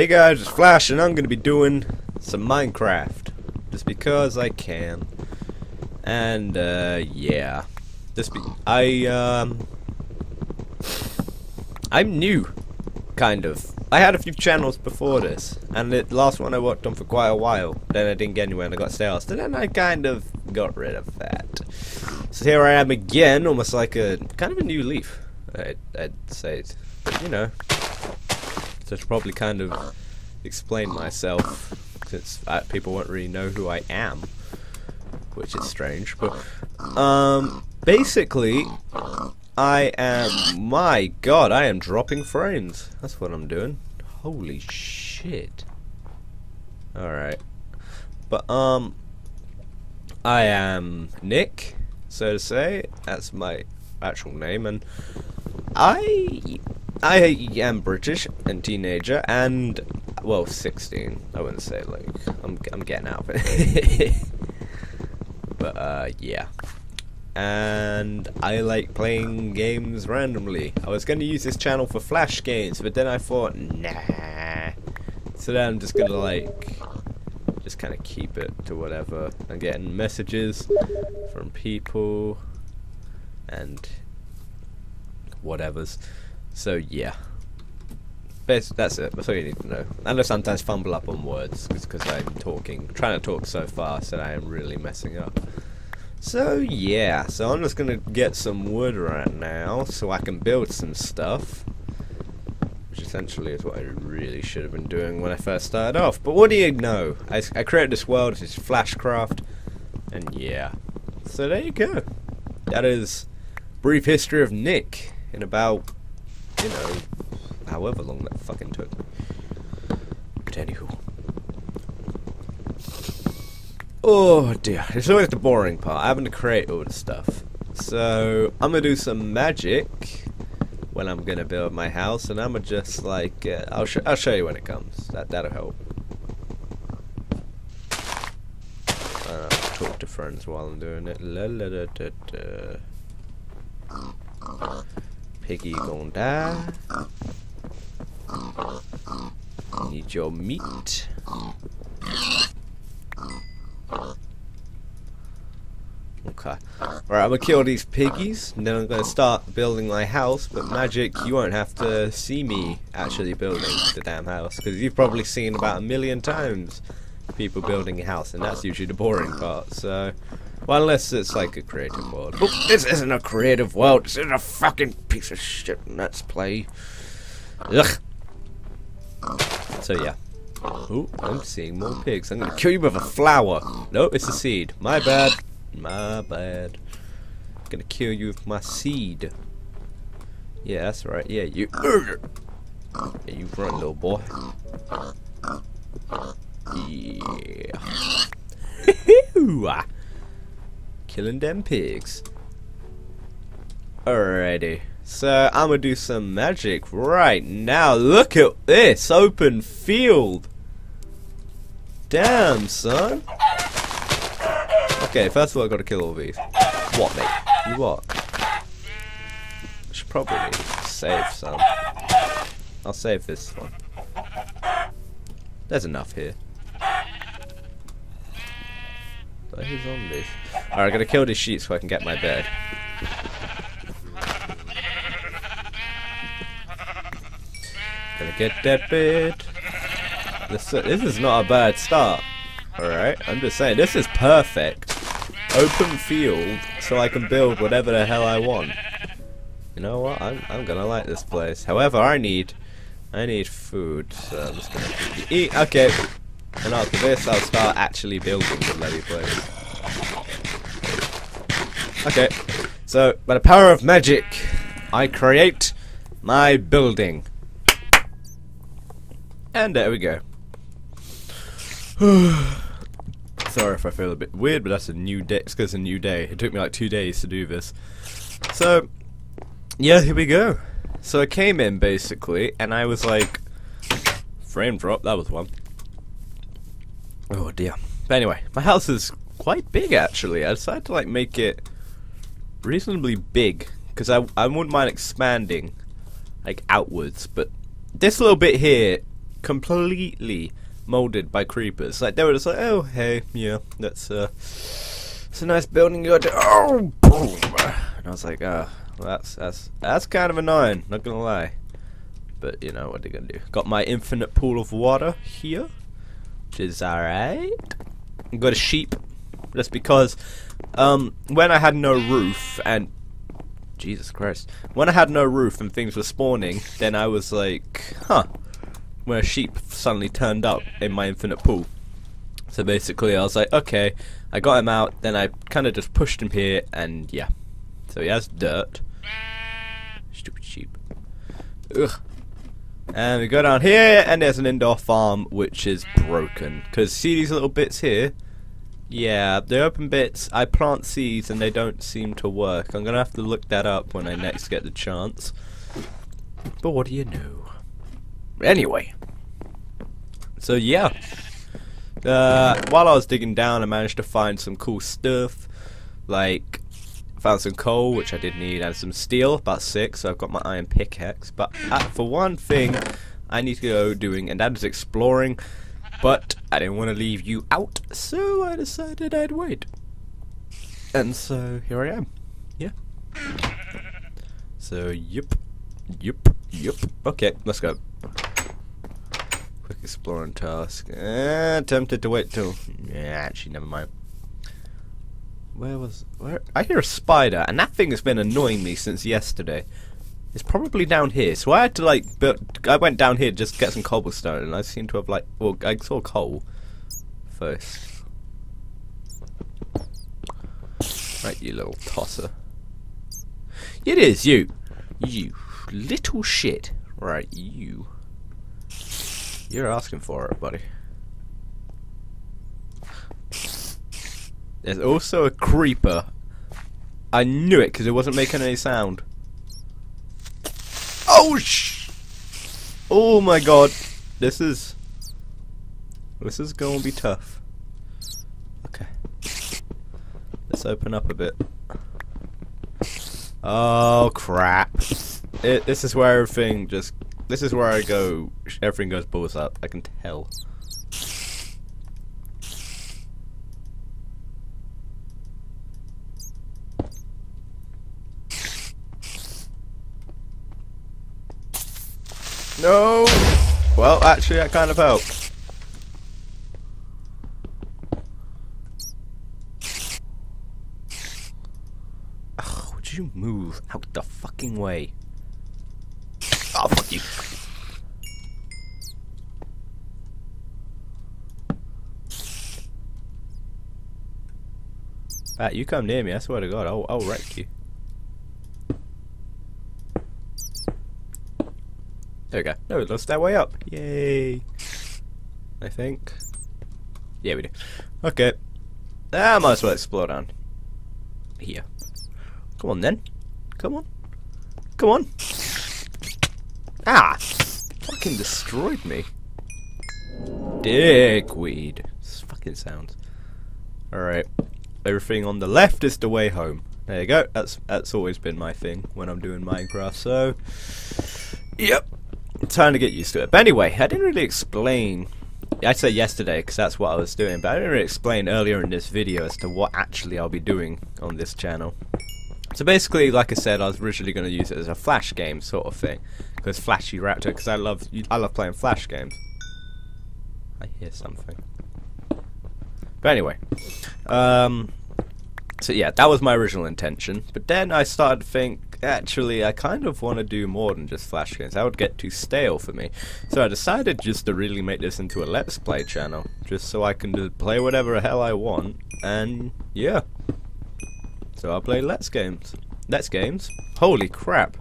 Hey guys, it's Flash, and I'm gonna be doing some Minecraft. Just because I can. And, uh, yeah. This be- I, um... I'm new, kind of. I had a few channels before this, and the last one I worked on for quite a while. Then I didn't get anywhere and I got stale. So then I kind of got rid of that. So here I am again, almost like a, kind of a new leaf, I'd, I'd say. You know, so I should probably kind of explain myself since uh, people won't really know who I am, which is strange. But um, basically, I am. My God, I am dropping frames. That's what I'm doing. Holy shit! All right, but um, I am Nick, so to say. That's my actual name, and I I am British and teenager, and well, 16. I wouldn't say like I'm I'm getting out of it, but uh, yeah. And I like playing games randomly. I was gonna use this channel for flash games, but then I thought, nah. So then I'm just gonna like just kind of keep it to whatever. I'm getting messages from people and whatever's. So yeah, Bas- that's it. That's all you need to know. And I sometimes fumble up on words because I'm talking, trying to talk so fast that I am really messing up. So yeah, so I'm just gonna get some wood right now so I can build some stuff. Which essentially is what I really should have been doing when I first started off. But what do you know? I, I created this world, it's Flashcraft, and yeah. So there you go. That is brief history of Nick in about you know, however long that fucking took. But anywho. Oh dear, it's always the boring part, having to create all the stuff. So, I'm gonna do some magic when I'm gonna build my house, and I'm gonna just like, uh, I'll, sh I'll show you when it comes. That, that'll help. Uh, talk to friends while I'm doing it. La, la, da, da, da. Piggy gonna die. Need your meat. Okay. Alright, I'm gonna kill these piggies, and then I'm gonna start building my house, but magic, you won't have to see me actually building the damn house, because you've probably seen about a million times people building a house, and that's usually the boring part, so... Well, unless it's like a creative world. This isn't a creative world. This is a fucking piece of shit. Let's play. Ugh. So yeah. Oh, I'm seeing more pigs. I'm gonna kill you with a flower. No, it's a seed. My bad. My bad. I'm gonna kill you with my seed. Yeah, that's right. Yeah, you. Yeah, you run, little boy. Yeah. killing them pigs. Alrighty. So, I'm gonna do some magic right now. Look at this open field. Damn, son. Okay, first of all, I gotta kill all these. What, mate? You what? I should probably save some. I'll save this one. There's enough here. Where's zombies? Alright, I gotta kill this sheep so I can get my bed. Gonna get that bed. This, uh, this is not a bad start. Alright, I'm just saying, this is perfect. Open field, so I can build whatever the hell I want. You know what? I'm, I'm gonna like this place. However, I need I need food, so I'm just gonna eat. Okay, and after this, I'll start actually building the bloody place. Okay, so by the power of magic, I create my building. And there we go. Sorry if I feel a bit weird, but that's a new day. It's because a new day. It took me like two days to do this. So, yeah, here we go. So I came in basically, and I was like, frame drop. That was one. Oh dear. But anyway, my house is quite big actually. I decided to like make it reasonably big because I I wouldn't mind expanding like outwards, but this little bit here completely molded by creepers. Like they were just like, oh hey, yeah, that's uh, it's a nice building you got to. Oh, boom! And I was like, ah, well, that's that's that's kind of annoying. Not gonna lie. But you know what they're gonna do. Got my infinite pool of water here, which is alright. Got a sheep, just because um, when I had no roof and Jesus Christ, when I had no roof and things were spawning, then I was like, huh, when a sheep suddenly turned up in my infinite pool. So basically, I was like, okay, I got him out, then I kind of just pushed him here, and yeah. So he has dirt. Stupid sheep. Ugh. And we go down here, and there's an indoor farm which is broken. Because see these little bits here? Yeah, the open bits, I plant seeds and they don't seem to work. I'm going to have to look that up when I next get the chance. But what do you know? Anyway. So yeah. Uh, while I was digging down, I managed to find some cool stuff. Like, found some coal, which I did need, and some steel, about six, so I've got my iron pickaxe. But uh, for one thing, I need to go doing, and that is exploring. But I didn't want to leave you out, so I decided I'd wait. And so here I am. Yeah. So, yep. Yep. Yep. Okay, let's go. Quick exploring task. Eh, tempted to wait till... Yeah, actually, never mind. Where was... Where? I hear a spider, and that thing has been annoying me since yesterday. It's probably down here. So I had to like, build, I went down here to just get some cobblestone, and I seem to have like, well, I saw coal first. Right, you little tosser. It is you, you little shit. Right, you. You're asking for it, buddy. There's also a creeper. I knew it because it wasn't making any sound. Oh sh! Oh my god, this is this is to be tough. Okay, let's open up a bit. Oh crap! It, this is where everything just. This is where I go. Everything goes balls up. I can tell. No! Well, actually, that kind of helped. Oh, would you move out the fucking way? Oh, fuck you. Pat, you come near me, I swear to God, I'll, I'll wreck you. There we go. No, let's that way up. Yay. I think. Yeah, we do. Okay. Ah, might as well explore down. Here. Come on then. Come on. Come on. Ah! Fucking destroyed me. Dickweed. This fucking sounds. Alright. Everything on the left is the way home. There you go. That's that's always been my thing when I'm doing Minecraft. So, yep time to get used to it. But anyway, I didn't really explain. I say yesterday because that's what I was doing, but I didn't really explain earlier in this video as to what actually I'll be doing on this channel. So basically, like I said, I was originally going to use it as a flash game sort of thing, because Flashiraptor, because I love I love playing flash games. I hear something. But anyway, um, so yeah, that was my original intention. But then I started to think, actually, I kind of want to do more than just Flash games. That would get too stale for me. So I decided just to really make this into a Let's Play channel. Just so I can just play whatever the hell I want. And, yeah. So I'll play Let's Games. Let's Games? Holy crap.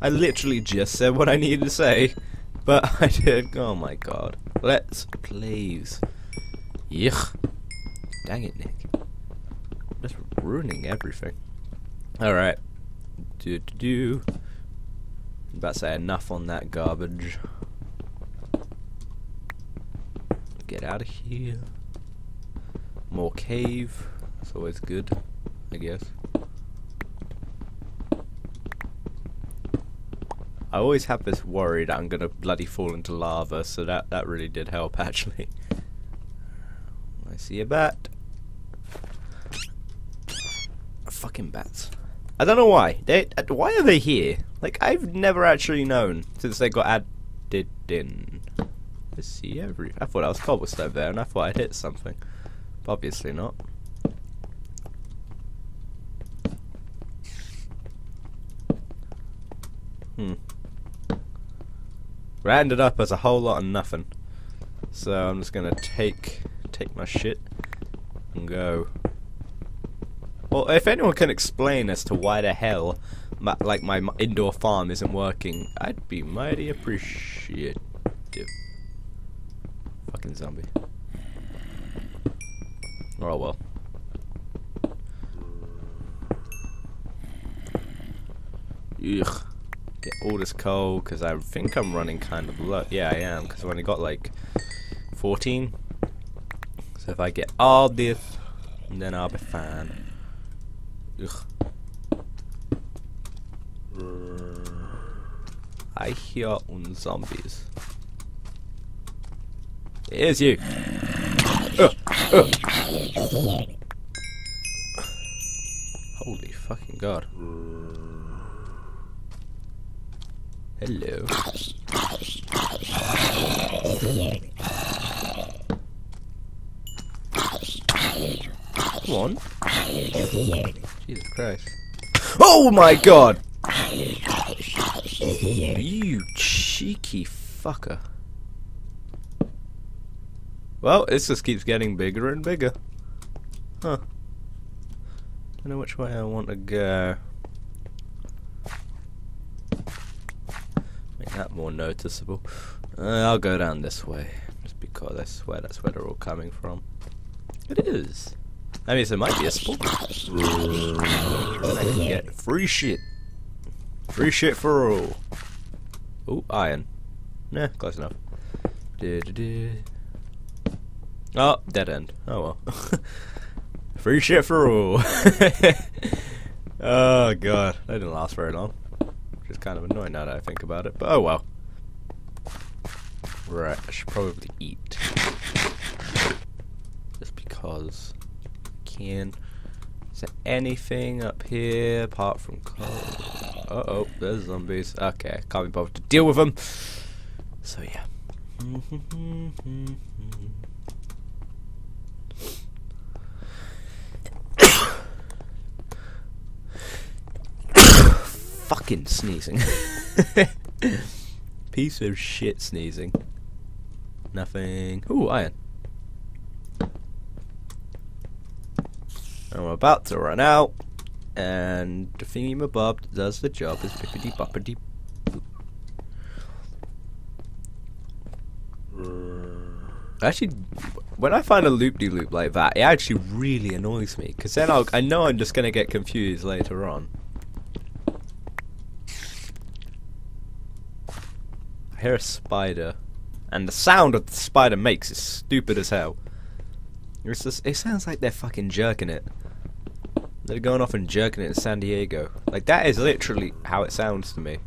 I literally just said what I needed to say. But I did. Oh my god. Let's Plays. Yuck. Dang it, Nick. Just ruining everything. Alright. Do do do. About to say enough on that garbage. Get out of here. More cave. It's always good, I guess. I always have this worry that I'm gonna bloody fall into lava, so that that really did help actually. I see a bat. Fucking bats. I don't know why. They uh, why are they here? Like I've never actually known since they got added in. I see every. I thought I was cobblestone there, and I thought I'd hit something. But obviously not. Hmm. We ended up as a whole lot of nothing. So I'm just gonna take take my shit and go. Well, if anyone can explain as to why the hell, my, like my indoor farm isn't working, I'd be mighty appreciative. Fucking zombie. Oh well. Ugh. Get all this coal, because I think I'm running kind of low. Yeah, I am, because I've only got like 14. So if I get all this, then I'll be fine. Ugh. I hear un zombies. Is you. Holy fucking god. Hello. Come on. Jesus Christ. Oh my god! You cheeky fucker. Well, this just keeps getting bigger and bigger. Huh. Don't know which way I want to go. Make that more noticeable. Uh, I'll go down this way. Just because I swear that's where they're all coming from. It is. That means it might be a spawn. I can get free shit. Free shit for all. Oh, iron. Nah, close enough. Oh, dead end. Oh well. Free shit for all. oh god, that didn't last very long. Which is kind of annoying now that I think about it, but oh well. Right, I should probably eat. Just because can. Is there anything up here apart from coal? Uh oh, there's zombies. Okay, can't be bothered to deal with them. So yeah. Fucking sneezing. Piece of shit sneezing. Nothing. Ooh, iron. I'm about to run out, and the thingy mabob does the job is bippity boppity Actually, when I find a loop-de-loop -loop like that, it actually really annoys me, because then I'll, I know I'm just going to get confused later on. I hear a spider, and the sound that the spider makes is stupid as hell. Just, it sounds like they're fucking jerking it. They're going off and jerking it in San Diego. Like, that is literally how it sounds to me.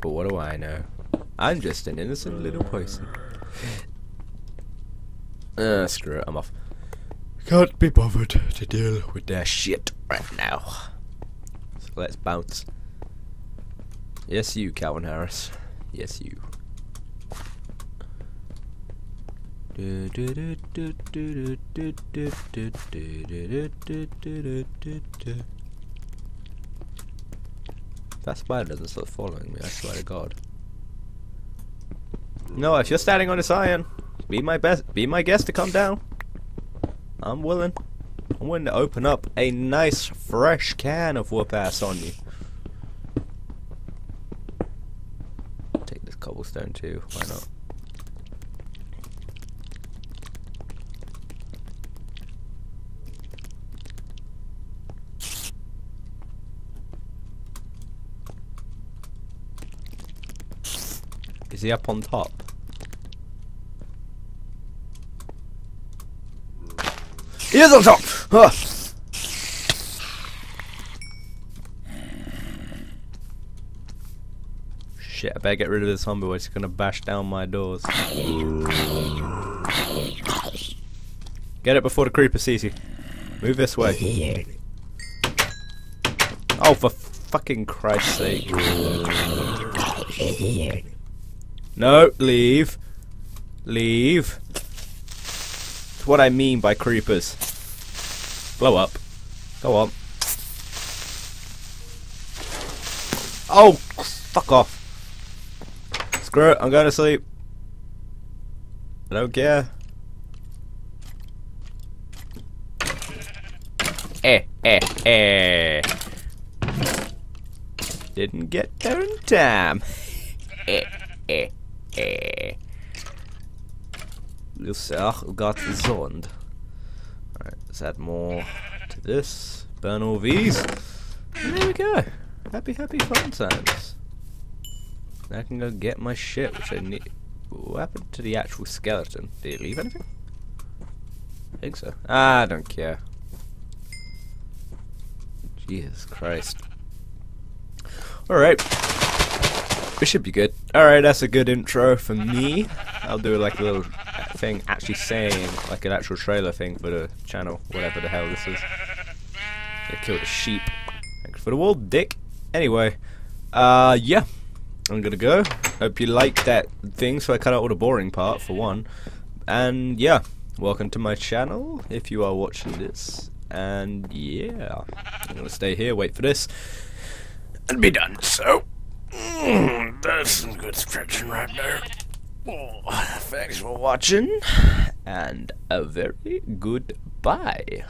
But what do I know? I'm just an innocent little person. Uh, screw it, I'm off. Can't be bothered to deal with their shit right now. So let's bounce. Yes, you, Calvin Harris. Yes, you. That spider doesn't stop following me, I swear to God. No, if you're standing on this iron, be my best. Be my guest to come down. I'm willing. I'm willing to open up a nice, fresh can of whoop ass on you. Take this cobblestone too. Why not? Is he up on top? He is on top! Huh. Shit, I better get rid of this zombie or it's gonna bash down my doors. Get it before the creeper sees you. Move this way. Oh, for fucking Christ's sake. No, leave. Leave. It's what I mean by creepers. Blow up. Go on. Oh, fuck off. Screw it, I'm going to sleep. I don't care. Eh, eh, eh. Didn't get there in time. eh, eh. Lusach got zoned. Alright, let's add more to this. Burn all these. And there we go. Happy, happy fun times. Now I can go get my shit, which I need. What happened to the actual skeleton? Did it leave anything? I think so. Ah, I don't care. Jesus Christ. Alright. It should be good. Alright, that's a good intro for me. I'll do like a little thing actually saying, like an actual trailer thing for the channel, whatever the hell this is. They killed a sheep. Thanks for the wall, dick. Anyway, uh, yeah. I'm gonna go. Hope you liked that thing, so I cut out all the boring part, for one. And, yeah. Welcome to my channel, if you are watching this. And, yeah. I'm gonna stay here, wait for this, and be done. So, mm, that's some good stretching right there. Oh, thanks for watching, and a very good bye.